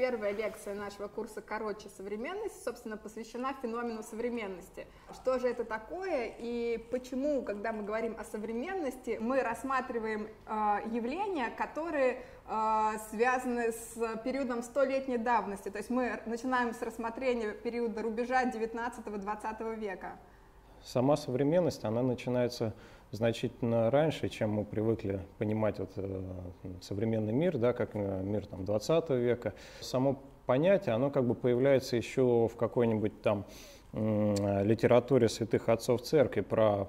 первая лекция нашего курса «Короче. Современность», собственно, посвящена феномену современности. Что же это такое и почему, когда мы говорим о современности, мы рассматриваем э, явления, которые э, связаны с периодом столетней давности. То есть мы начинаем с рассмотрения периода рубежа 19-20 века. Сама современность, она начинается значительно раньше, чем мы привыкли понимать вот, э, современный мир, да, как э, мир там, 20 века. Само понятие, оно как бы появляется еще в какой-нибудь там литературе святых отцов церкви про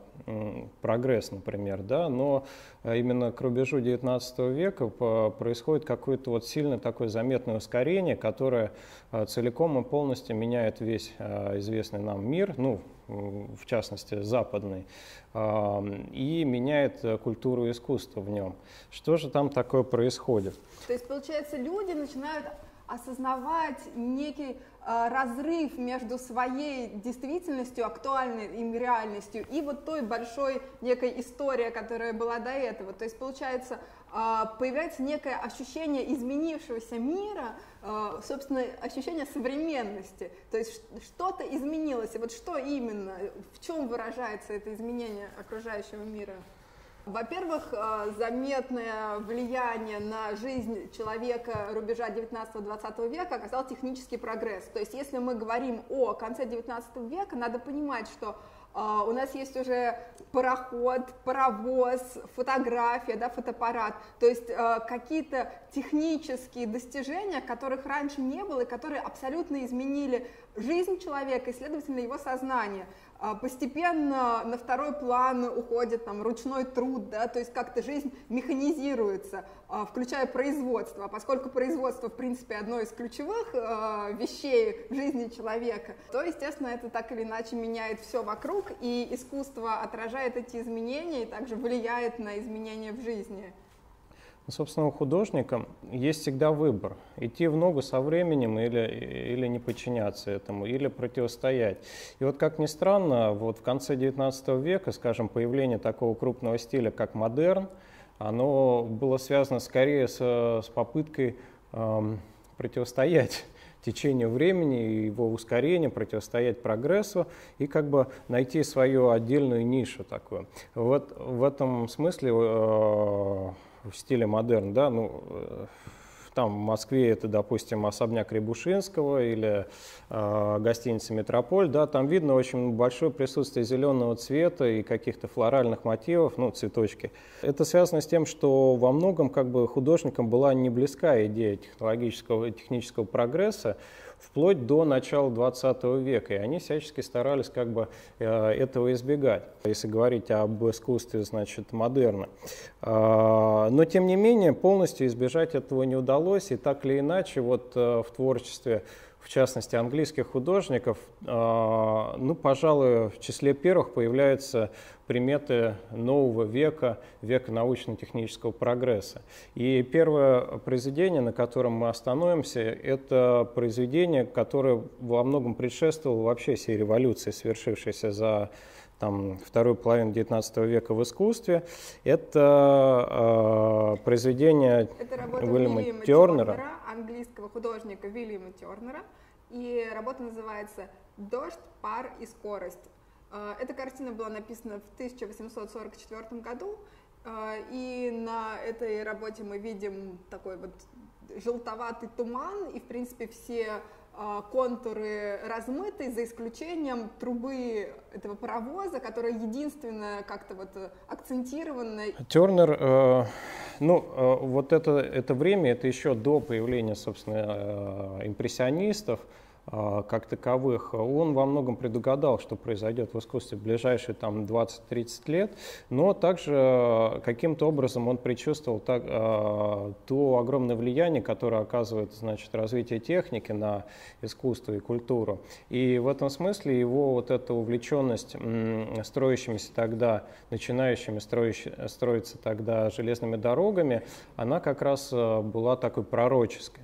прогресс, например, да, но именно к рубежу XIX века происходит какое-то вот сильно такое заметное ускорение, которое э, целиком и полностью меняет весь известный нам мир, ну, в частности, западный, и меняет культуру искусства в нем. Что же там такое происходит? То есть, получается, люди начинают осознавать некий э, разрыв между своей действительностью, актуальной им реальностью и вот той большой некой историей, которая была до этого. То есть, получается, э, появляется некое ощущение изменившегося мира, э, собственно, ощущение современности. То есть что-то изменилось. И вот что именно, в чем выражается это изменение окружающего мира? Во-первых, э, заметное влияние на жизнь человека рубежа 19-20 века оказал технический прогресс. То есть если мы говорим о конце 19 века, надо понимать, что э, у нас есть уже пароход, паровоз, фотография, да, фотоаппарат, то есть э, какие-то технические достижения, которых раньше не было и которые абсолютно изменили жизнь человека и, следовательно, его сознание. А постепенно на второй план уходит там, ручной труд, да, то есть как-то жизнь механизируется, а, включая производство. Поскольку производство, в принципе, одно из ключевых а, вещей в жизни человека, то, естественно, это так или иначе меняет все вокруг, и искусство отражает эти изменения и также влияет на изменения в жизни. Собственно, у художника есть всегда выбор. Идти в ногу со временем или, или не подчиняться этому, или противостоять. И вот как ни странно, вот в конце XIX века, скажем, появление такого крупного стиля, как модерн, оно было связано скорее с, с попыткой эм, противостоять течению времени его ускорению, противостоять прогрессу и как бы найти свою отдельную нишу такую. Вот в этом смысле э, в стиле модерн, да, ну, э, там в Москве это, допустим, особняк Рябушинского или э, гостиница «Метрополь», да, там видно очень большое присутствие зеленого цвета и каких-то флоральных мотивов, ну, цветочки. Это связано с тем, что во многом как бы художникам была не близка идея технологического и технического прогресса, вплоть до начала 20 века, и они всячески старались как бы э, этого избегать, если говорить об искусстве, значит, модерна. А, но, тем не менее, полностью избежать этого не удалось, и так или иначе, вот э, в творчестве в частности английских художников, а, ну, пожалуй, в числе первых появляются приметы нового века, века научно-технического прогресса. И первое произведение, на котором мы остановимся, это произведение, которое во многом предшествовало вообще всей революции, свершившейся за там, вторую половину XIX века в искусстве. Это э, произведение это Уильяма Тернера. Тернера, английского художника Вильяма Тернера. И работа называется «Дождь, пар и скорость». Э, эта картина была написана в 1844 году, э, и на этой работе мы видим такой вот желтоватый туман, и, в принципе, все контуры размыты, за исключением трубы этого паровоза, которая единственная как-то вот акцентированная. Тернер, э, ну, э, вот это, это время, это еще до появления, собственно, э, импрессионистов, а, как таковых, он во многом предугадал, что произойдет в искусстве в ближайшие там, 20-30 лет, но также а, каким-то образом он предчувствовал так, а, то огромное влияние, которое оказывает значит, развитие техники на искусство и культуру. И в этом смысле его вот эта увлеченность строящимися тогда, начинающими строящ, строиться тогда железными дорогами, она как раз была такой пророческой.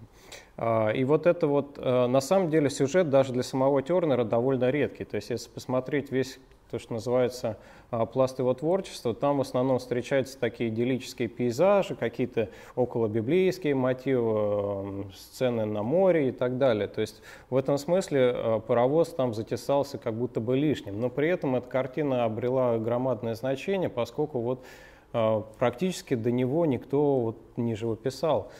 А, и вот это вот, э, на самом деле, сюжет даже для самого Тернера довольно редкий. То есть, если посмотреть весь то, что называется а, пласт его творчества. Там в основном встречаются такие идиллические пейзажи, какие-то околобиблейские мотивы, сцены на море и так далее. То есть в этом смысле а, паровоз там затесался как будто бы лишним. Но при этом эта картина обрела громадное значение, поскольку вот практически до него никто вот не живописал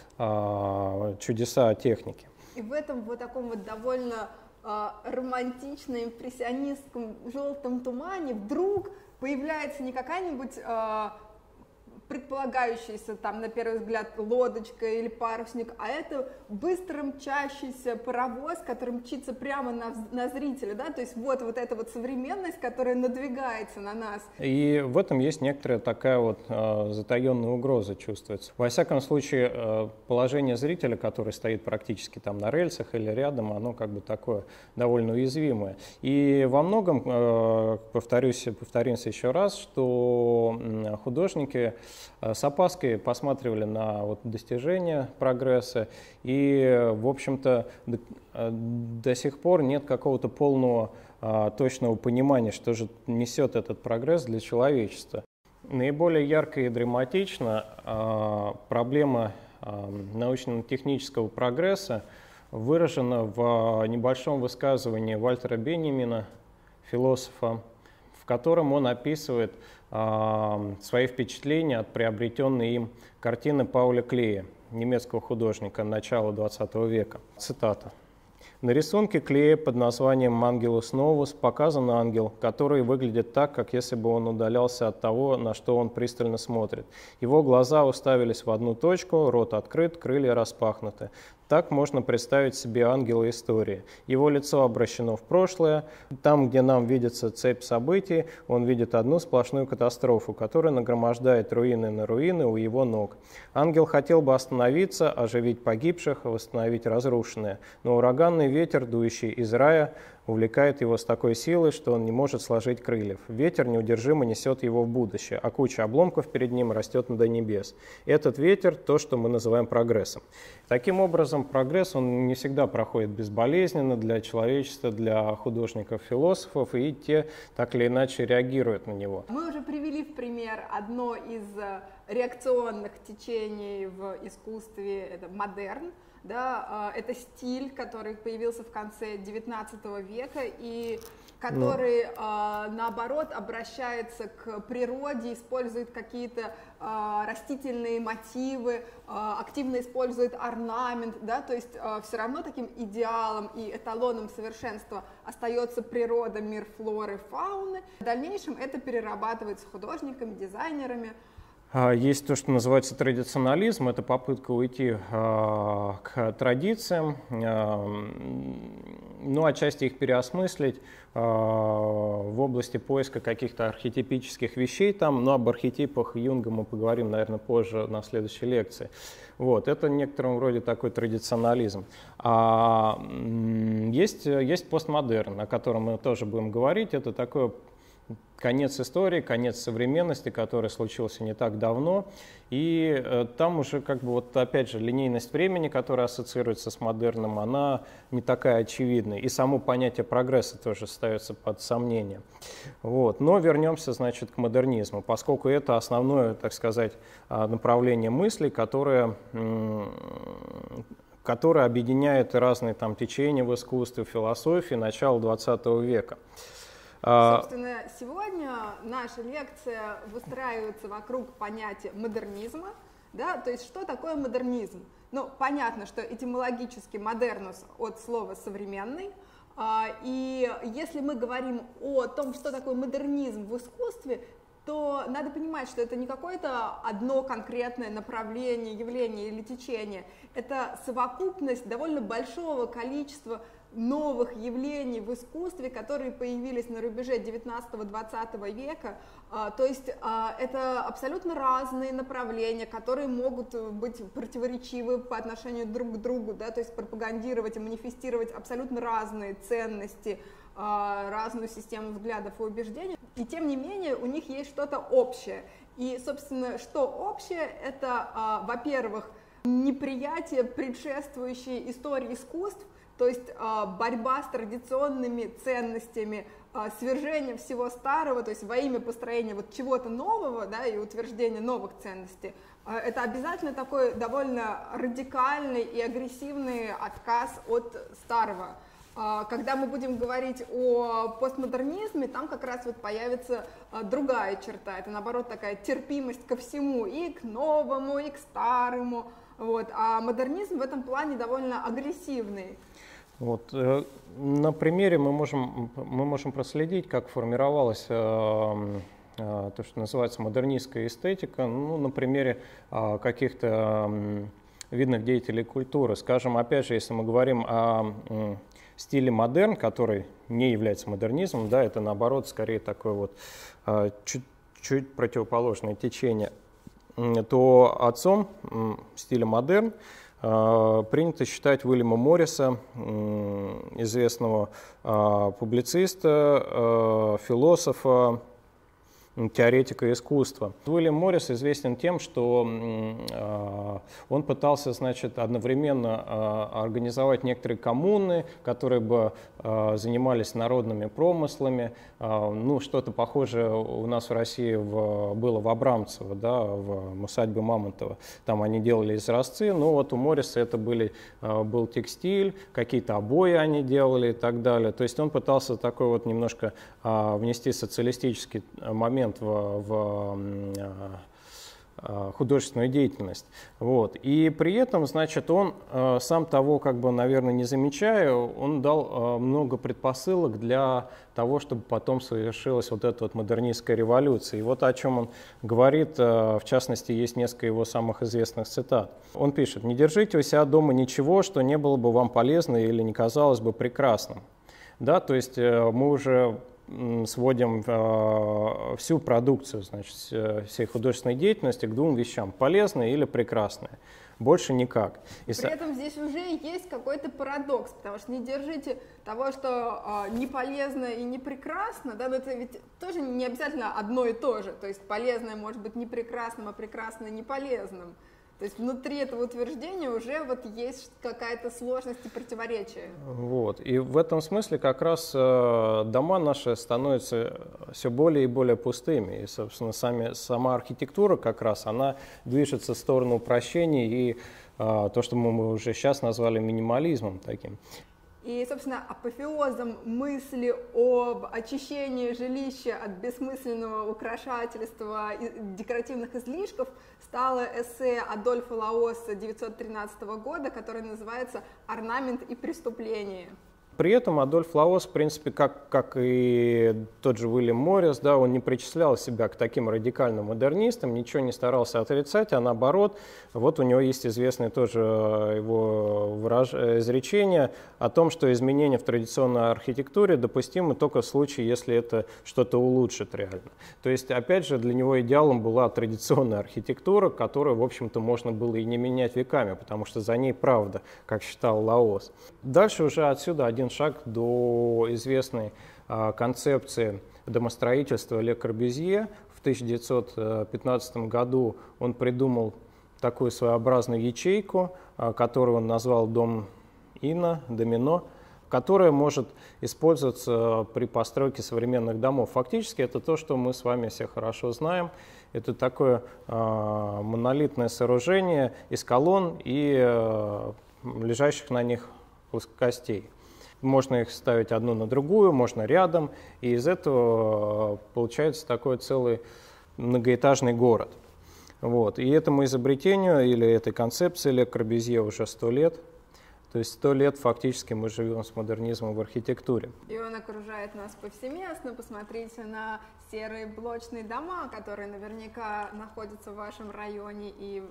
чудеса техники. И в этом вот таком вот довольно э, романтично-импрессионистском желтом тумане вдруг появляется не какая-нибудь предполагающаяся там на первый взгляд лодочка или парусник, а это быстро мчащийся паровоз, который мчится прямо на, на зрителя, да, то есть вот, вот эта вот современность, которая надвигается на нас. И в этом есть некоторая такая вот э, затаенная угроза чувствуется. Во всяком случае, э, положение зрителя, который стоит практически там на рельсах или рядом, оно как бы такое довольно уязвимое. И во многом, э, повторюсь, повторимся еще раз, что художники с опаской посматривали на вот достижения прогресса, и, в общем-то, до, э, до сих пор нет какого-то полного а, точного понимания, что же несет этот прогресс для человечества. Наиболее ярко и драматично а, проблема а, научно-технического прогресса выражена в небольшом высказывании Вальтера Бенемина, философа, котором он описывает свои впечатления от приобретенной им картины Пауля Клея, немецкого художника начала XX века. Цитата. На рисунке Клея под названием «Ангелус новус» показан ангел, который выглядит так, как если бы он удалялся от того, на что он пристально смотрит. Его глаза уставились в одну точку, рот открыт, крылья распахнуты. Так можно представить себе ангела истории. Его лицо обращено в прошлое. Там, где нам видится цепь событий, он видит одну сплошную катастрофу, которая нагромождает руины на руины у его ног. Ангел хотел бы остановиться, оживить погибших, восстановить разрушенное. Но ураганный ветер, дующий из рая, увлекает его с такой силой, что он не может сложить крыльев. Ветер неудержимо несет его в будущее, а куча обломков перед ним растет до небес. Этот ветер – то, что мы называем прогрессом. Таким образом, прогресс, он не всегда проходит безболезненно для человечества, для художников, философов, и те так или иначе реагируют на него. Мы уже привели в пример одно из э, реакционных течений в искусстве, это модерн, да, а, это стиль, который появился в конце 19 века и который, ну. э, наоборот, обращается к природе, использует какие-то э, растительные мотивы, активно использует орнамент, да, то есть все равно таким идеалом и эталоном совершенства остается природа, мир флоры, фауны. В дальнейшем это перерабатывается художниками, дизайнерами, а, есть то, что называется традиционализм, это попытка уйти а, к традициям, а, ну, отчасти их переосмыслить в области поиска каких-то архетипических вещей там, но об архетипах Юнга мы поговорим, наверное, позже на следующей лекции. Вот, это в некотором роде такой традиционализм. А есть, есть постмодерн, о котором мы тоже будем говорить. Это такое конец истории, конец современности, который случился не так давно. И э, там уже как бы вот опять же линейность времени, которая ассоциируется с модерном, она не такая очевидная. И само понятие прогресса тоже ставится под сомнение. Вот. Но вернемся, значит, к модернизму, поскольку это основное, так сказать, а, направление мысли, которое которое объединяет разные там течения в искусстве, в философии начала XX века. А, Собственно, сегодня наша лекция выстраивается вокруг понятия модернизма. Да? То есть что такое модернизм? Ну, понятно, что этимологически модернус от слова современный, а, и если мы говорим о том, что такое модернизм в искусстве, то надо понимать, что это не какое-то одно конкретное направление, явление или течение. Это совокупность довольно большого количества новых явлений в искусстве, которые появились на рубеже 19-20 века. А, то есть а, это абсолютно разные направления, которые могут быть противоречивы по отношению друг к другу, да, то есть пропагандировать и манифестировать абсолютно разные ценности, а, разную систему взглядов и убеждений. И тем не менее у них есть что-то общее. И, собственно, что общее, это, во-первых, неприятие предшествующей истории искусств, то есть а, борьба с традиционными ценностями, а, свержение всего старого, то есть во имя построения вот чего-то нового, да, и утверждения новых ценностей, а, это обязательно такой довольно радикальный и агрессивный отказ от старого. Когда мы будем говорить о постмодернизме, там как раз вот появится другая черта. Это наоборот такая терпимость ко всему, и к новому, и к старому. Вот. А модернизм в этом плане довольно агрессивный. Вот, э, на примере мы можем, мы можем проследить, как формировалась э, э, то, что называется модернистская эстетика, ну, на примере каких-то видных деятелей культуры. Скажем, опять же, если мы говорим о стиле модерн, который не является модернизмом, да, это наоборот скорее такое вот э, чуть, чуть противоположное течение, то отцом стиля модерн принято считать Уильяма Морриса, известного а, публициста, а, философа, теоретика искусства. Уильям Моррис известен тем, что э, он пытался значит, одновременно э, организовать некоторые коммуны, которые бы э, занимались народными промыслами. Ну, что-то похожее у нас в России было в Абрамцево, да, в усадьбе Мамонтова. Там они делали изразцы, но вот у Морриса это были, был текстиль, какие-то обои они делали и так далее. То есть он пытался такой вот немножко внести социалистический момент момент в, в а, а, художественную деятельность. Вот. И при этом, значит, он, а, сам того, как бы, наверное, не замечая, он дал много предпосылок для того, чтобы потом совершилась вот эта вот модернистская революция. И вот о чем он говорит, в частности, есть несколько его самых известных цитат. Он пишет, «Не держите у себя дома ничего, что не было бы вам полезно или не казалось бы прекрасным». Да, то есть э, мы уже сводим э, всю продукцию значит, всей художественной деятельности к двум вещам – полезное или прекрасное. Больше никак. И При этом здесь уже есть какой-то парадокс, потому что не держите того, что э, не полезно и не прекрасно, да, но это ведь тоже не обязательно одно и то же. То есть полезное может быть не прекрасным, а прекрасное не полезным. То есть внутри этого утверждения уже вот есть какая-то сложность и противоречие. Вот. И в этом смысле как раз э, дома наши становятся все более и более пустыми. И, собственно, сами, сама архитектура как раз, она движется в сторону упрощения и э, то, что мы уже сейчас назвали минимализмом таким. И, собственно, апофеозом мысли об очищении жилища от бессмысленного украшательства и декоративных излишков стало эссе Адольфа Лаоса 1913 года, которое называется «Орнамент и преступление». При этом Адольф Лаос, в принципе, как, как и тот же Уильям Моррис, да, он не причислял себя к таким радикальным модернистам, ничего не старался отрицать, а наоборот, вот у него есть известное тоже его выраж... изречение о том, что изменения в традиционной архитектуре допустимы только в случае, если это что-то улучшит реально. То есть, опять же, для него идеалом была традиционная архитектура, которую, в общем-то, можно было и не менять веками, потому что за ней правда, как считал Лаос. Дальше уже отсюда один один шаг до известной а, концепции домостроительства Ле Корбюзье. В 1915 году он придумал такую своеобразную ячейку, а, которую он назвал «Дом Ина», «Домино», которая может использоваться при постройке современных домов. Фактически это то, что мы с вами все хорошо знаем. Это такое э, монолитное сооружение из колонн и э, лежащих на них плоскостей. Можно их ставить одну на другую, можно рядом, и из этого э, получается такой целый многоэтажный город. Вот. И этому изобретению или этой концепции Ле Корбюзье уже сто лет – то есть сто лет фактически мы живем с модернизмом в архитектуре. И он окружает нас повсеместно. Посмотрите на серые блочные дома, которые наверняка находятся в вашем районе и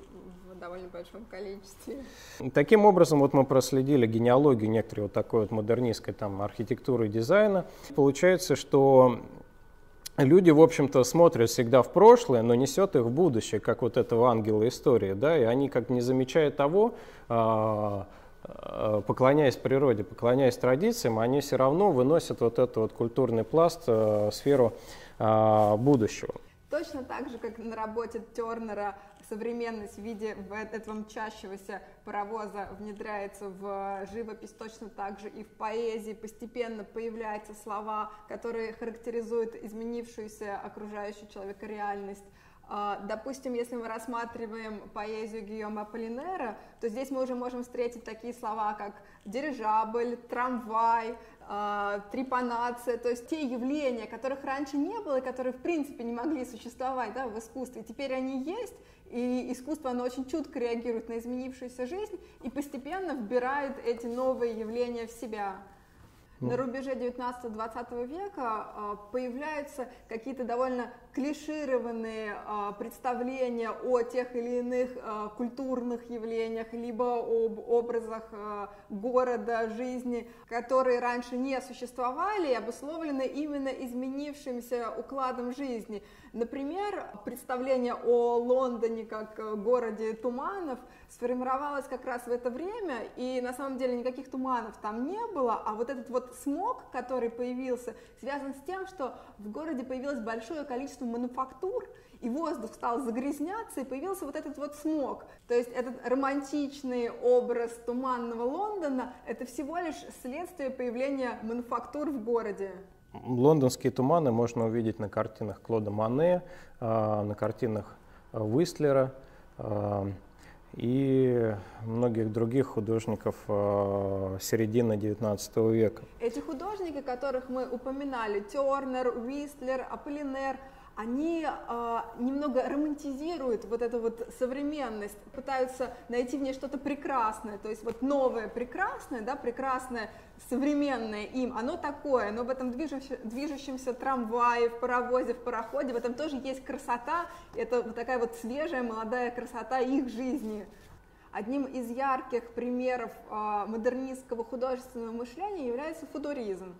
в довольно большом количестве. Таким образом, вот мы проследили генеалогию некоторой вот такой вот модернистской там архитектуры и дизайна. Получается, что люди, в общем-то, смотрят всегда в прошлое, но несет их в будущее, как вот этого ангела истории, да, и они как не замечая того, а, Э, поклоняясь природе, поклоняясь традициям, они все равно выносят вот этот вот культурный пласт, э, сферу э, будущего. Точно так же, как на работе Тернера современность в виде этого мчащегося паровоза внедряется в живопись, точно так же и в поэзии постепенно появляются слова, которые характеризуют изменившуюся окружающую человека реальность. А, допустим, если мы рассматриваем поэзию Гийома Аполлинера, то здесь мы уже можем встретить такие слова, как дирижабль, трамвай, а, трепанация, то есть те явления, которых раньше не было, и которые в принципе не могли существовать да, в искусстве, теперь они есть, и искусство, оно очень чутко реагирует на изменившуюся жизнь и постепенно вбирает эти новые явления в себя. На ну. рубеже 19-20 века а, появляются какие-то довольно клишированные а, представления о тех или иных а, культурных явлениях, либо об образах города, жизни, которые раньше не существовали и обусловлены именно изменившимся укладом жизни. Например, представление о Лондоне как городе туманов сформировалось как раз в это время, и на самом деле никаких туманов там не было, а вот этот вот смог, который появился, связан с тем, что в городе появилось большое количество мануфактур, и воздух стал загрязняться, и появился вот этот вот смог. То есть этот романтичный образ туманного Лондона – это всего лишь следствие появления мануфактур в городе. Лондонские туманы можно увидеть на картинах Клода Мане, а, на картинах Уистлера, а, и многих других художников середины XIX века. Эти художники, которых мы упоминали, Тернер, Уистлер, Аполлинер, они э, немного романтизируют вот эту вот современность, пытаются найти в ней что-то прекрасное, то есть вот новое прекрасное, да, прекрасное современное им, оно такое, но в этом движущемся, движущемся трамвае, в паровозе, в пароходе, в этом тоже есть красота, это вот такая вот свежая молодая красота их жизни. Одним из ярких примеров э, модернистского художественного мышления является футуризм.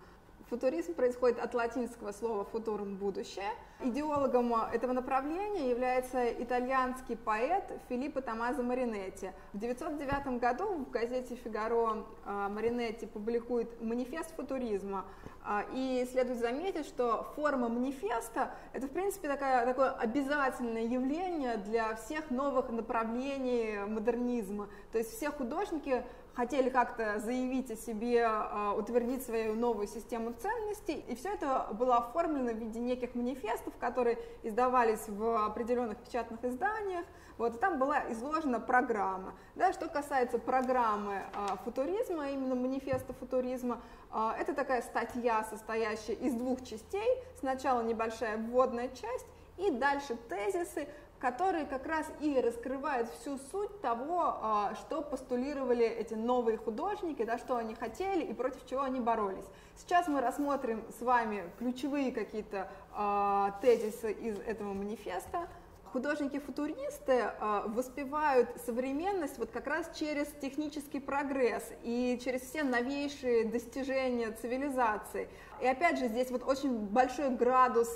Футуризм происходит от латинского слова «футурум» – «будущее». Идеологом этого направления является итальянский поэт Филиппо Томазо Маринетти. В 1909 году в газете «Фигаро» а, Маринетти публикует манифест футуризма. А, и следует заметить, что форма манифеста – это, в принципе, такая, такое обязательное явление для всех новых направлений модернизма. То есть все художники хотели как-то заявить о себе, а, утвердить свою новую систему ценностей, и все это было оформлено в виде неких манифестов, которые издавались в определенных печатных изданиях, вот, и там была изложена программа. Да, что касается программы а, футуризма, именно манифеста футуризма, а, это такая статья, состоящая из двух частей. Сначала небольшая вводная часть, и дальше тезисы, которые как раз и раскрывают всю суть того, а, что постулировали эти новые художники, да, что они хотели и против чего они боролись. Сейчас мы рассмотрим с вами ключевые какие-то э, тезисы из этого манифеста. Художники-футуристы э, воспевают современность вот как раз через технический прогресс и через все новейшие достижения цивилизации. И опять же здесь вот очень большой градус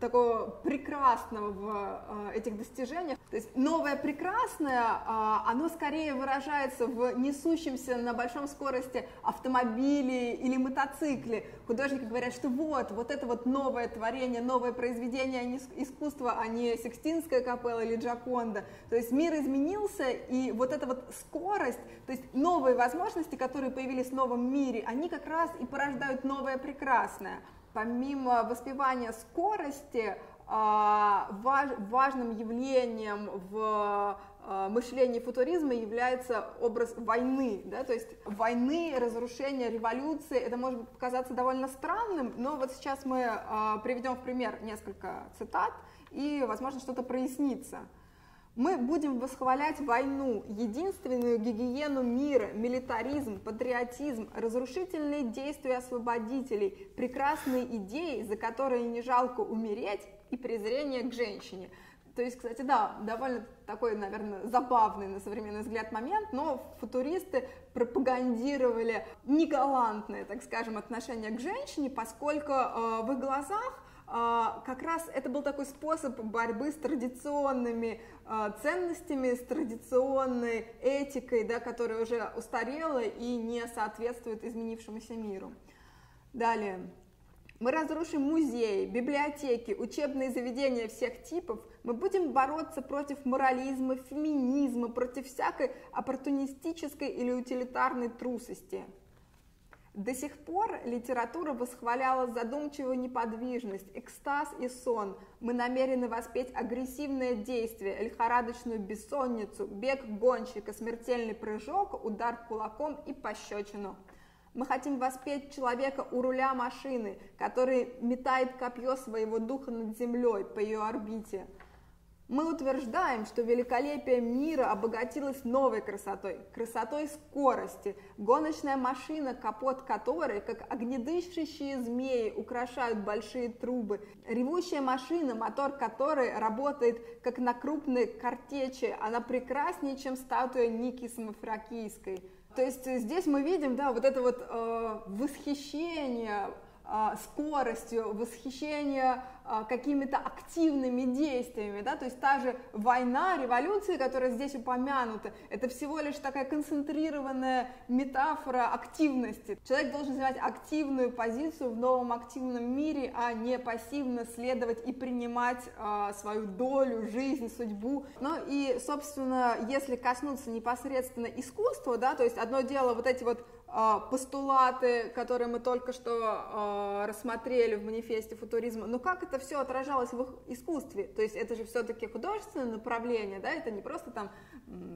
такого прекрасного в э, этих достижениях. То есть новое прекрасное, э, оно скорее выражается в несущемся на большом скорости автомобиле или мотоцикле. Художники говорят, что вот, вот это вот новое творение, новое произведение а искусства, а не Секстинская капелла или Джаконда. То есть мир изменился, и вот эта вот скорость, то есть новые возможности, которые появились в новом мире, они как раз и порождают новое прекрасное. Помимо воспевания скорости, а, важным явлением в а, мышлении футуризма является образ войны, да, то есть войны, разрушения, революции, это может показаться довольно странным, но вот сейчас мы а, приведем в пример несколько цитат, и, возможно, что-то прояснится. Мы будем восхвалять войну, единственную гигиену мира, милитаризм, патриотизм, разрушительные действия освободителей, прекрасные идеи, за которые не жалко умереть, и презрение к женщине. То есть, кстати, да, довольно такой, наверное, забавный на современный взгляд момент, но футуристы пропагандировали негалантное, так скажем, отношение к женщине, поскольку э, в их глазах как раз это был такой способ борьбы с традиционными а, ценностями, с традиционной этикой, да, которая уже устарела и не соответствует изменившемуся миру. Далее. Мы разрушим музеи, библиотеки, учебные заведения всех типов. Мы будем бороться против морализма, феминизма, против всякой оппортунистической или утилитарной трусости. До сих пор литература восхваляла задумчивую неподвижность, экстаз и сон. Мы намерены воспеть агрессивное действие, лихорадочную бессонницу, бег гонщика, смертельный прыжок, удар кулаком и пощечину. Мы хотим воспеть человека у руля машины, который метает копье своего духа над землей по ее орбите. Мы утверждаем, что великолепие мира обогатилось новой красотой, красотой скорости. Гоночная машина, капот которой, как огнедышащие змеи, украшают большие трубы. Ревущая машина, мотор которой работает, как на крупной картече. Она прекраснее, чем статуя Ники Самофракийской. То есть здесь мы видим, да, вот это вот э, восхищение скоростью, восхищение э, какими-то активными действиями, да, то есть та же война, революция, которая здесь упомянута, это всего лишь такая концентрированная метафора активности. Человек должен занимать активную позицию в новом активном мире, а не пассивно следовать и принимать э, свою долю, жизнь, судьбу. Ну и, собственно, если коснуться непосредственно искусства, да, то есть одно дело вот эти вот а, постулаты, которые мы только что а, рассмотрели в манифесте футуризма, но как это все отражалось в их искусстве? То есть это же все-таки художественное направление, да, это не просто там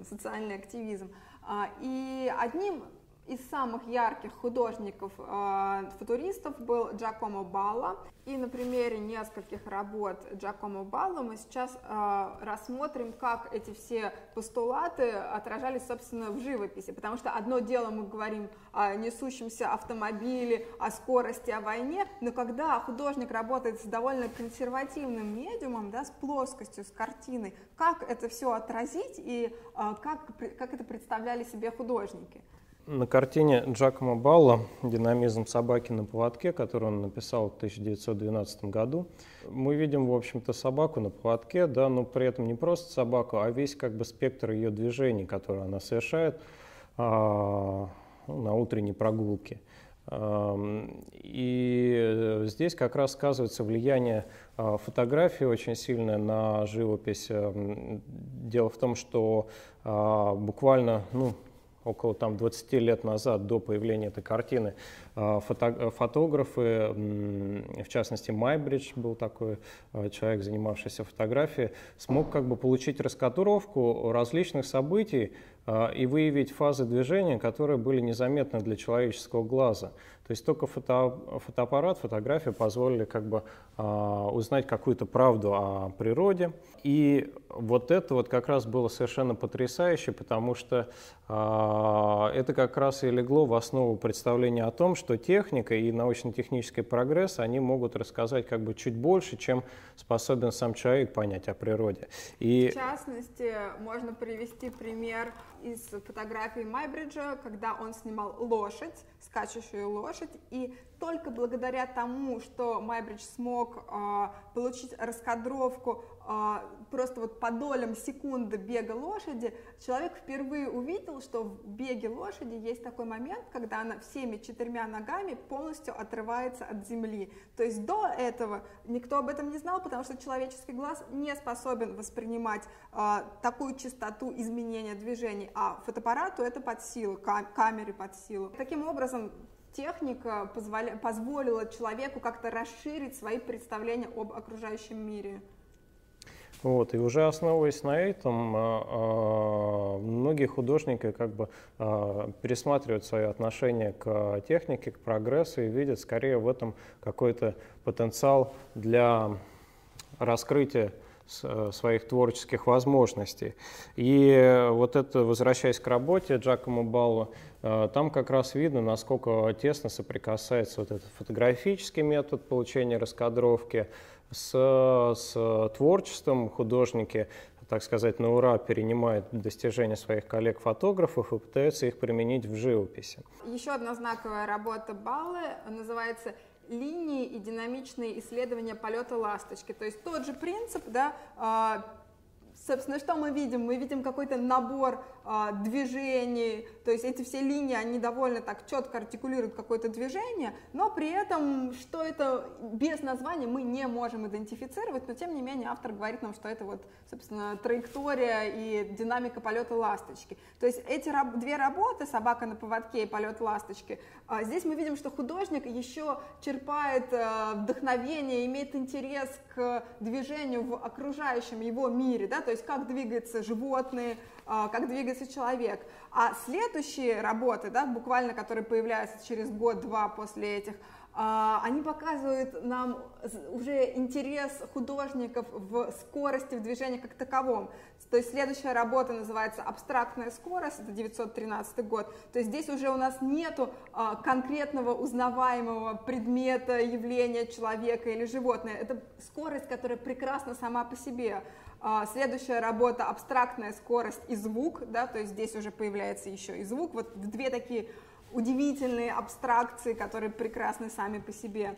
социальный активизм. А, и одним из самых ярких художников э, футуристов был Джакомо Балла. И на примере нескольких работ Джакомо Балла мы сейчас э, рассмотрим, как эти все постулаты отражались, собственно, в живописи. Потому что одно дело мы говорим о несущемся автомобиле, о скорости, о войне, но когда художник работает с довольно консервативным медиумом, да, с плоскостью, с картиной, как это все отразить и э, как, как это представляли себе художники? На картине Джакомо Балла «Динамизм собаки на поводке», которую он написал в 1912 году, мы видим, в общем-то, собаку на поводке, да, но при этом не просто собаку, а весь как бы спектр ее движений, которые она совершает а, ну, на утренней прогулке. И здесь как раз сказывается влияние а, фотографии очень сильное на живопись. Дело в том, что а, буквально ну, около там, 20 лет назад, до появления этой картины, а, фото, фотографы, в частности Майбридж был такой а, человек, занимавшийся фотографией, смог как бы получить раскадровку различных событий а, и выявить фазы движения, которые были незаметны для человеческого глаза. То есть только фото, фотоаппарат, фотография позволили как бы узнать какую-то правду о природе. И вот это вот как раз было совершенно потрясающе, потому что это как раз и легло в основу представления о том, что техника и научно-технический прогресс, они могут рассказать как бы чуть больше, чем способен сам человек понять о природе. И... В частности, можно привести пример из фотографии Майбриджа, когда он снимал лошадь, скачущую лошадь, и только благодаря тому, что Майбридж смог э, получить раскадровку э, просто вот по долям секунды бега лошади, человек впервые увидел, что в беге лошади есть такой момент, когда она всеми четырьмя ногами полностью отрывается от земли. То есть до этого никто об этом не знал, потому что человеческий глаз не способен воспринимать э, такую частоту изменения движений, а фотоаппарату это под силу, кам камере под силу. Таким образом, техника позволя, позволила человеку как-то расширить свои представления об окружающем мире. Вот, и уже основываясь на этом, а, а, многие художники как бы а, пересматривают свое отношение к технике, к прогрессу и видят скорее в этом какой-то потенциал для раскрытия своих творческих возможностей. И вот это, возвращаясь к работе Джакомо Балло, э, там как раз видно, насколько тесно соприкасается вот этот фотографический метод получения раскадровки с, с творчеством художники, так сказать, на ура перенимают достижения своих коллег-фотографов и пытаются их применить в живописи. Еще одна знаковая работа Баллы называется линии и динамичные исследования полета ласточки. То есть тот же принцип, да, а, Собственно, что мы видим? Мы видим какой-то набор движений, то есть эти все линии, они довольно так четко артикулируют какое-то движение, но при этом, что это без названия, мы не можем идентифицировать, но тем не менее автор говорит нам, что это вот, собственно, траектория и динамика полета ласточки. То есть эти две работы, «Собака на поводке» и «Полет ласточки», а, здесь мы видим, что художник еще черпает а, вдохновение, имеет интерес к движению в окружающем его мире, да, то есть как двигаются животные, а, как двигается человек. А следующие работы, да, буквально которые появляются через год-два после этих, а, они показывают нам уже интерес художников в скорости в движении как таковом. То есть следующая работа называется «Абстрактная скорость», это 913 год. То есть здесь уже у нас нету а, конкретного узнаваемого предмета, явления человека или животное. Это скорость, которая прекрасна сама по себе. А, следующая работа «Абстрактная скорость и звук», да, то есть здесь уже появляется еще и звук. Вот две такие удивительные абстракции, которые прекрасны сами по себе.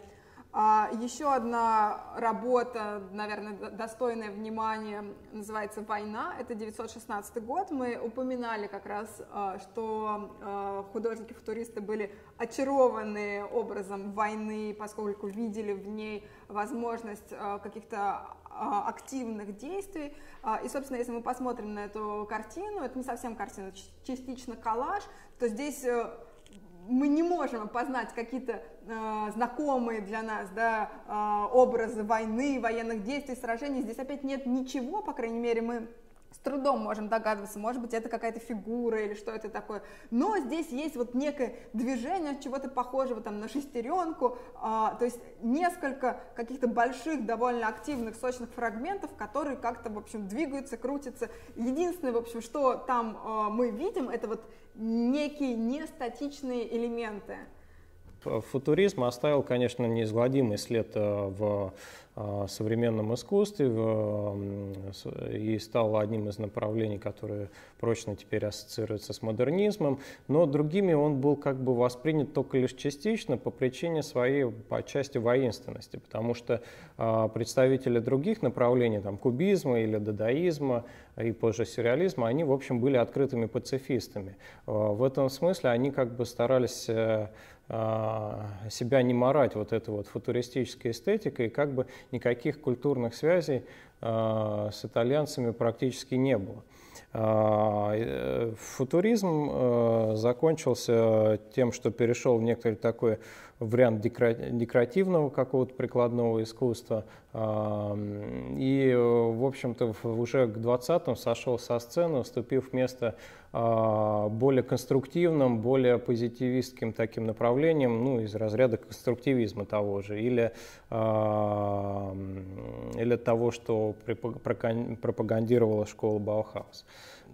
А, еще одна работа, наверное, достойная внимания, называется «Война». Это 916 год. Мы упоминали как раз, а, что художники-футуристы были очарованы образом войны, поскольку видели в ней возможность каких-то активных действий. И, собственно, если мы посмотрим на эту картину, это не совсем картина, частично коллаж, то здесь э, мы не можем опознать какие-то э, знакомые для нас да, э, образы войны, военных действий, сражений. Здесь опять нет ничего, по крайней мере, мы трудом можем догадываться, может быть, это какая-то фигура или что это такое. Но здесь есть вот некое движение чего-то похожего там на шестеренку, а, то есть несколько каких-то больших, довольно активных, сочных фрагментов, которые как-то, в общем, двигаются, крутятся. Единственное, в общем, что там а, мы видим, это вот некие нестатичные элементы. Футуризм оставил, конечно, неизгладимый след э, в э, современном искусстве и стал одним из направлений, которые прочно теперь ассоциируются с модернизмом, но другими он был как бы воспринят только лишь частично по причине своей по части воинственности, потому что э, представители других направлений, там, кубизма или дадаизма и позже сюрреализма, они, в общем, были открытыми пацифистами. В этом смысле они как бы старались себя не морать вот этой вот футуристической эстетикой, как бы никаких культурных связей а, с итальянцами практически не было. А, э, футуризм э, закончился тем, что перешел в некоторый такой вариант декоративного какого-то прикладного искусства. И, в общем-то, уже к 20-м сошел со сцены, уступив место более конструктивным, более позитивистским таким направлением, ну, из разряда конструктивизма того же, или, или того, что пропагандировала школа Баухаус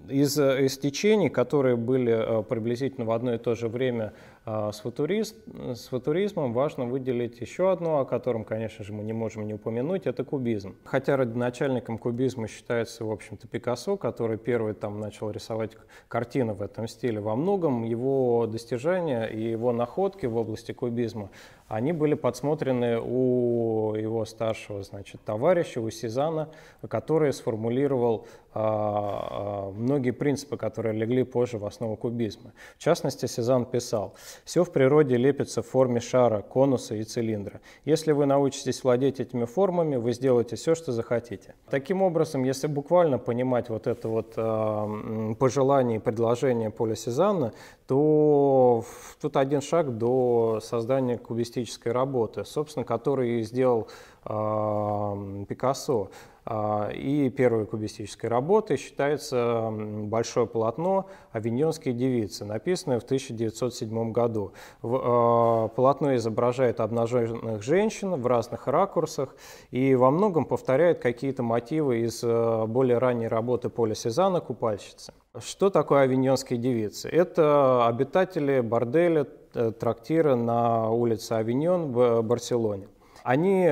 из, из течений, которые были э, приблизительно в одно и то же время э, с, футурист, с футуризмом, важно выделить еще одно, о котором, конечно же, мы не можем не упомянуть, это кубизм. Хотя родоначальником кубизма считается, в общем-то, Пикассо, который первый там начал рисовать картины в этом стиле. Во многом его достижения и его находки в области кубизма они были подсмотрены у его старшего значит, товарища, у Сезана, который сформулировал а, а, многие принципы, которые легли позже в основу кубизма. В частности, Сезанн писал, «Все в природе лепится в форме шара, конуса и цилиндра. Если вы научитесь владеть этими формами, вы сделаете все, что захотите». Таким образом, если буквально понимать вот это вот э, пожелание и предложение Поля Сезанна, то тут один шаг до создания кубистической работы, собственно, который сделал Пикассо. А, и первой кубистической работой считается большое полотно «Авиньонские девицы», написанное в 1907 году. А, полотно изображает обнаженных женщин в разных ракурсах и во многом повторяет какие-то мотивы из а, более ранней работы Поля Сезана «Купальщицы». Что такое авиньонские девицы? Это обитатели борделя, э, трактира на улице Авиньон в Барселоне. Они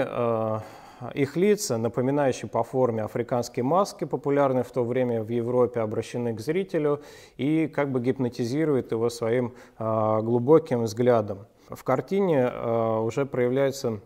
их лица, напоминающие по форме африканские маски, популярные в то время в Европе, обращены к зрителю и как бы гипнотизируют его своим а, глубоким взглядом. В картине а, уже проявляется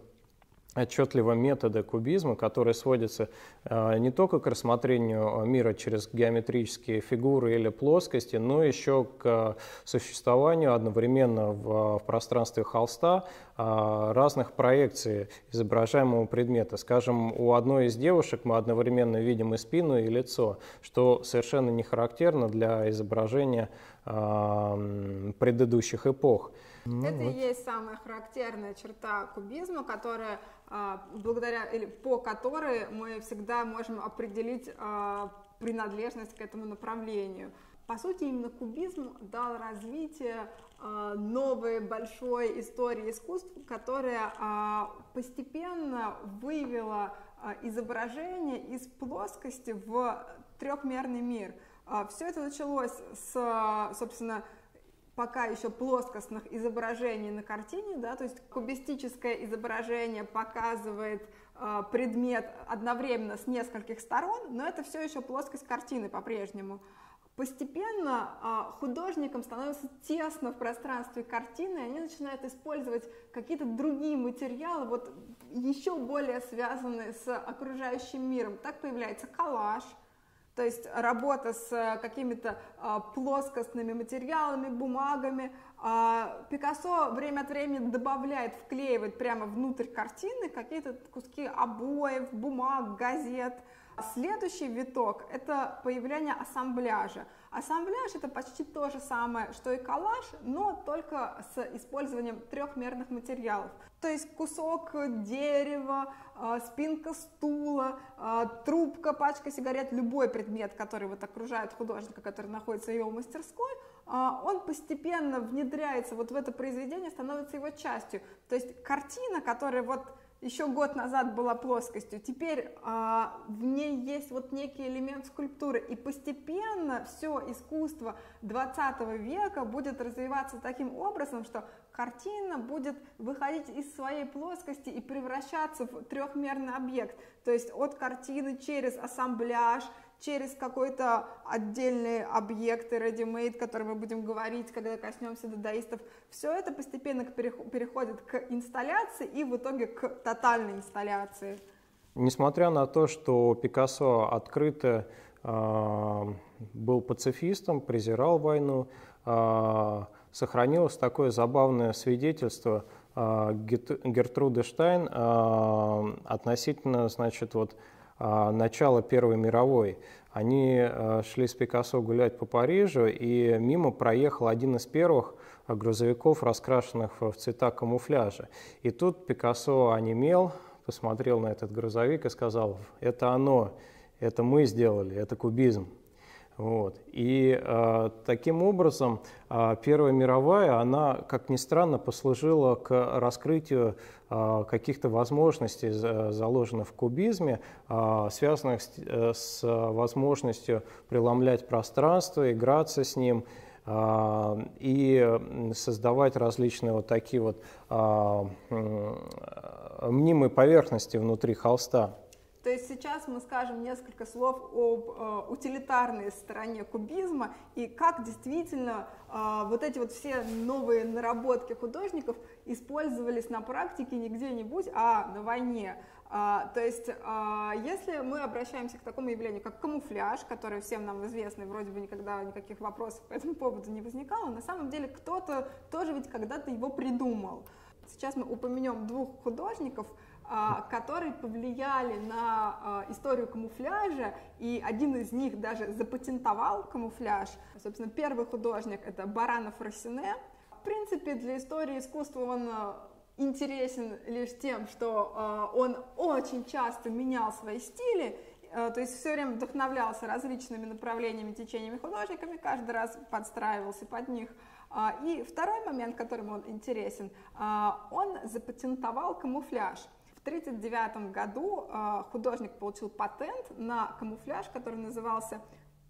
отчетливо метода кубизма, которые сводятся э, не только к рассмотрению мира через геометрические фигуры или плоскости, но еще к существованию одновременно в, пространстве холста э, разных проекций изображаемого предмета. Скажем, у одной из девушек мы одновременно видим и спину, и лицо, что совершенно не характерно для изображения э, предыдущих эпох. Ну, Это вот. и есть самая характерная черта кубизма, которая а, благодаря или по которой мы всегда можем определить а, принадлежность к этому направлению. По сути, именно кубизм дал развитие а, новой большой истории искусств, которая постепенно вывела изображение из плоскости в трехмерный мир. Все это началось с, собственно, пока еще плоскостных изображений на картине, да, то есть кубистическое изображение показывает э, предмет одновременно с нескольких сторон, но это все еще плоскость картины по-прежнему. Постепенно э, художникам становится тесно в пространстве картины, и они начинают использовать какие-то другие материалы, вот еще более связанные с окружающим миром. Так появляется коллаж – то есть работа с э, какими-то а, плоскостными материалами, бумагами. А, Пикассо время от времени добавляет, вклеивает прямо внутрь картины какие-то куски обоев, бумаг, газет. Следующий виток – это появление ассамбляжа. Ассамбляж – это почти то же самое, что и коллаж, но только с использованием трехмерных материалов. То есть кусок дерева, а, спинка стула, а, трубка, пачка сигарет, любой предмет, который вот окружает художника, который находится в его мастерской, а, он постепенно внедряется вот в это произведение, становится его частью. То есть картина, которая вот еще год назад была плоскостью, теперь а, в ней есть вот некий элемент скульптуры, и постепенно все искусство 20 века будет развиваться таким образом, что картина будет выходить из своей плоскости и превращаться в трехмерный объект, то есть от картины через ассамбляж, через какой-то отдельный объект ready-made, который мы будем говорить, когда коснемся дадаистов. Все это постепенно переходит к инсталляции и в итоге к тотальной инсталляции. Несмотря на то, что Пикассо открыто э, был пацифистом, презирал войну, э, сохранилось такое забавное свидетельство э, Гертруды Штайн э, относительно, значит, вот, начала Первой мировой. Они а, шли с Пикассо гулять по Парижу, и мимо проехал один из первых грузовиков, раскрашенных в цвета камуфляжа. И тут Пикассо онемел, посмотрел на этот грузовик и сказал, это оно, это мы сделали, это кубизм. Вот. И э, таким образом э, Первая мировая, она, как ни странно, послужила к раскрытию э, каких-то возможностей, заложенных в кубизме, э, связанных с, э, с возможностью преломлять пространство, играться с ним э, и создавать различные вот такие вот э, мнимые поверхности внутри холста. То есть сейчас мы скажем несколько слов об э, утилитарной стороне кубизма и как действительно э, вот эти вот все новые наработки художников использовались на практике не где-нибудь, а на войне. А, то есть, а, если мы обращаемся к такому явлению, как камуфляж, который всем нам известный, вроде бы никогда никаких вопросов по этому поводу не возникало, на самом деле кто-то тоже ведь когда-то его придумал. Сейчас мы упомянем двух художников, которые повлияли на а, историю камуфляжа, и один из них даже запатентовал камуфляж. Собственно, первый художник — это Баранов Рассене. В принципе, для истории искусства он а, интересен лишь тем, что он очень часто менял свои стили, то есть все время вдохновлялся различными направлениями, течениями художниками, каждый раз подстраивался под них. И второй момент, которым он интересен, он запатентовал камуфляж. 1939 году а, художник получил патент на камуфляж, который назывался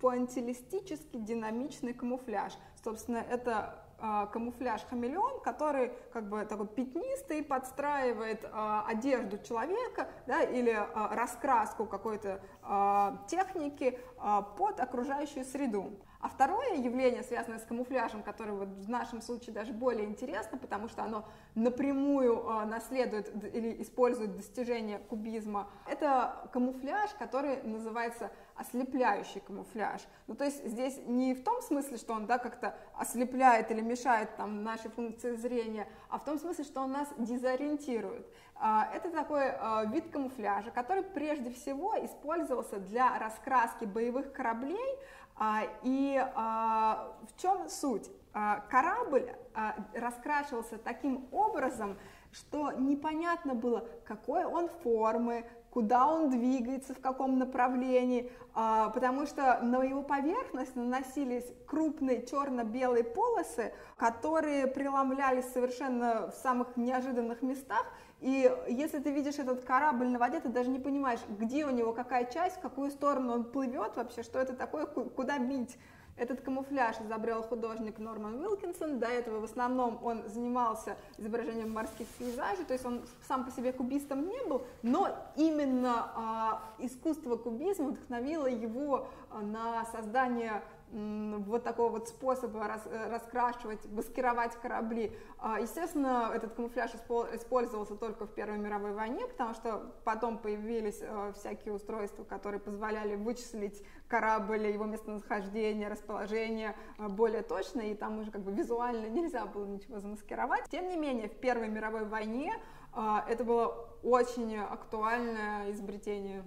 пуантилистический динамичный камуфляж. Собственно, это э, камуфляж хамелеон, который как бы такой пятнистый, подстраивает э, одежду человека да, или э, раскраску какой-то э, техники э, под окружающую среду. А второе явление, связанное с камуфляжем, которое вот в нашем случае даже более интересно, потому что оно напрямую э, наследует или использует достижения кубизма, это камуфляж, который называется ослепляющий камуфляж. Ну, то есть здесь не в том смысле, что он да, как-то ослепляет или мешает там, нашей функции зрения, а в том смысле, что он нас дезориентирует. А, это такой а, вид камуфляжа, который прежде всего использовался для раскраски боевых кораблей, и а, в чем суть? А, корабль раскрашивался таким образом, что непонятно было, какой он формы, куда он двигается, в каком направлении, потому что на его поверхность наносились крупные черно-белые полосы, которые преломлялись совершенно в самых неожиданных местах, и если ты видишь этот корабль на воде, ты даже не понимаешь, где у него какая часть, в какую сторону он плывет вообще, что это такое, куда бить. Этот камуфляж изобрел художник Норман Уилкинсон. До этого в основном он занимался изображением морских пейзажей, то есть он сам по себе кубистом не был, но именно а, искусство кубизма вдохновило его а, на создание вот такого вот способа рас, э, раскрашивать, маскировать корабли. А, естественно, этот камуфляж использовался только в Первой мировой войне, потому что потом появились э, всякие устройства, которые позволяли вычислить корабль, его местонахождение, расположение э, более точно, и там уже как бы визуально нельзя было ничего замаскировать. Тем не менее, в Первой мировой войне это было очень актуальное изобретение.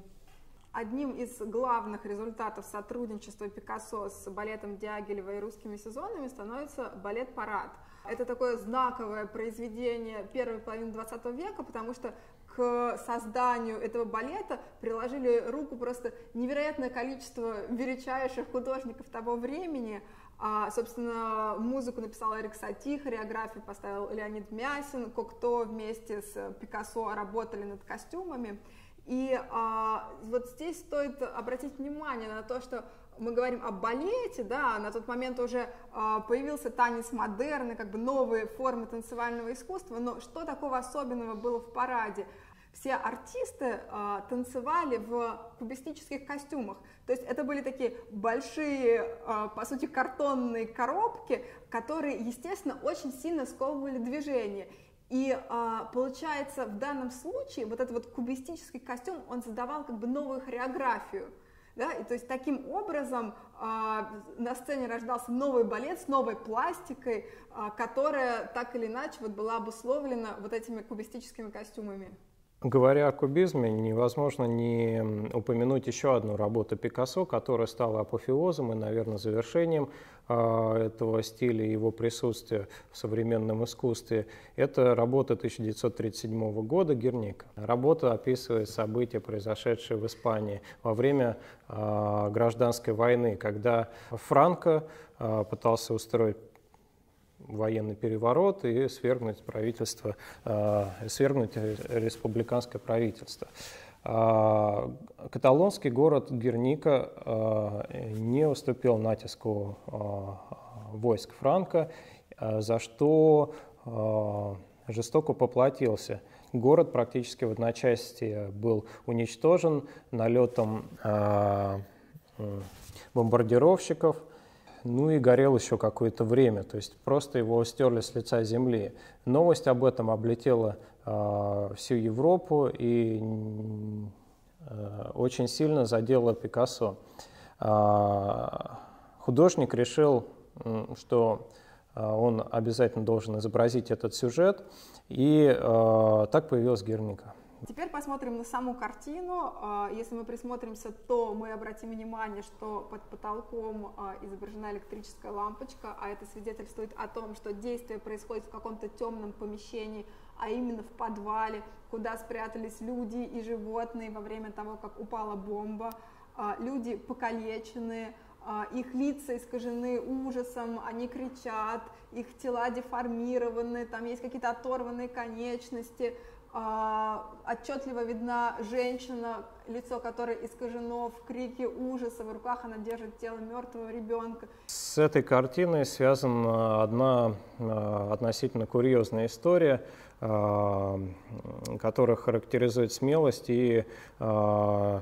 Одним из главных результатов сотрудничества Пикассо с балетом Дягилева и русскими сезонами становится балет «Парад». Это такое знаковое произведение первой половины 20 века, потому что к созданию этого балета приложили руку просто невероятное количество величайших художников того времени. А, собственно, музыку написал Эрик Сати, хореографию поставил Леонид Мясин, Кокто вместе с Пикассо работали над костюмами. И а, вот здесь стоит обратить внимание на то, что мы говорим о балете, да, на тот момент уже а, появился танец модерна, как бы новые формы танцевального искусства, но что такого особенного было в параде? Все артисты а, танцевали в кубистических костюмах, то есть это были такие большие, а, по сути, картонные коробки, которые, естественно, очень сильно сковывали движение. И а, получается, в данном случае вот этот вот кубистический костюм, он создавал как бы новую хореографию. Да? И то есть таким образом а, на сцене рождался новый балет с новой пластикой, а, которая так или иначе вот была обусловлена вот этими кубистическими костюмами. Говоря о кубизме, невозможно не упомянуть еще одну работу Пикассо, которая стала апофеозом и, наверное, завершением этого стиля и его присутствия в современном искусстве. Это работа 1937 года «Герника». Работа описывает события, произошедшие в Испании во время э, гражданской войны, когда Франко э, пытался устроить военный переворот и свергнуть правительство, э, свергнуть республиканское правительство. А, каталонский город Герника э, не уступил натиску э, войск Франка, за что жестоко поплатился. Город практически в одночасье был уничтожен налетом бомбардировщиков – ну и горел еще какое-то время, то есть просто его стерли с лица земли. Новость об этом облетела всю Европу и э, очень сильно задела Пикассо. Э, художник решил, что он обязательно должен изобразить этот сюжет, и э, так появилась Герника. Теперь посмотрим на саму картину. Если мы присмотримся, то мы обратим внимание, что под потолком изображена электрическая лампочка, а это свидетельствует о том, что действие происходит в каком-то темном помещении, а именно в подвале, куда спрятались люди и животные во время того, как упала бомба. А, люди покалеченные, их лица искажены ужасом, они кричат, их тела деформированы, там есть какие-то оторванные конечности, э, отчетливо видна женщина, лицо которой искажено в крике ужаса, в руках она держит тело мертвого ребенка. С этой картиной связана одна относительно курьезная история, э, которая характеризует смелость и э,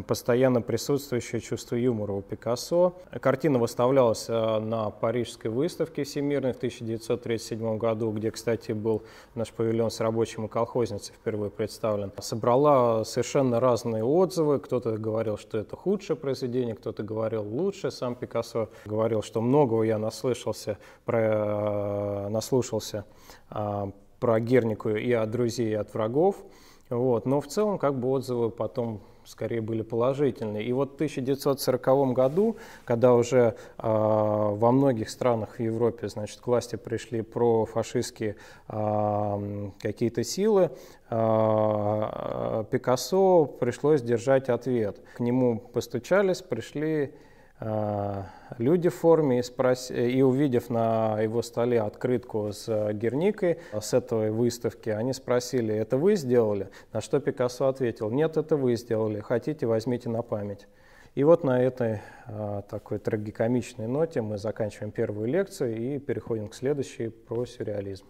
постоянно присутствующее чувство юмора у Пикассо. Картина выставлялась э, на Парижской выставке всемирной в 1937 году, где, кстати, был наш павильон с рабочим и колхозницей впервые представлен. Собрала совершенно разные отзывы. Кто-то говорил, что это худшее произведение, кто-то говорил лучше. Сам Пикассо говорил, что многого я наслышался, про, наслушался э, про Гернику и от друзей, и от врагов. Вот. Но в целом как бы отзывы потом скорее были положительные. И вот в 1940 году, когда уже э, во многих странах в Европе значит, к власти пришли профашистские э, какие-то силы, э, Пикассо пришлось держать ответ. К нему постучались, пришли люди в форме и, спрос... и увидев на его столе открытку с Герникой с этой выставки, они спросили, это вы сделали? На что Пикассо ответил, нет, это вы сделали, хотите, возьмите на память. И вот на этой такой трагикомичной ноте мы заканчиваем первую лекцию и переходим к следующей про сюрреализм.